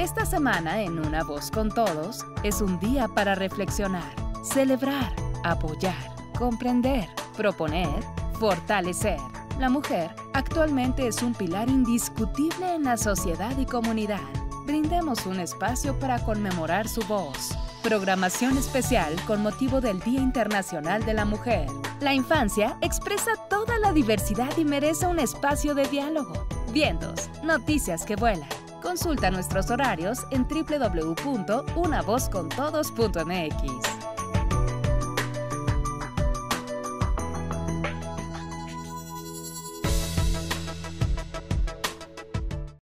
Esta semana en Una Voz con Todos es un día para reflexionar, celebrar, apoyar, comprender, proponer, fortalecer. La mujer actualmente es un pilar indiscutible en la sociedad y comunidad. Brindemos un espacio para conmemorar su voz. Programación especial con motivo del Día Internacional de la Mujer. La infancia expresa toda la diversidad y merece un espacio de diálogo. Vientos, noticias que vuelan. Consulta nuestros horarios en www.unavozcontodos.mx.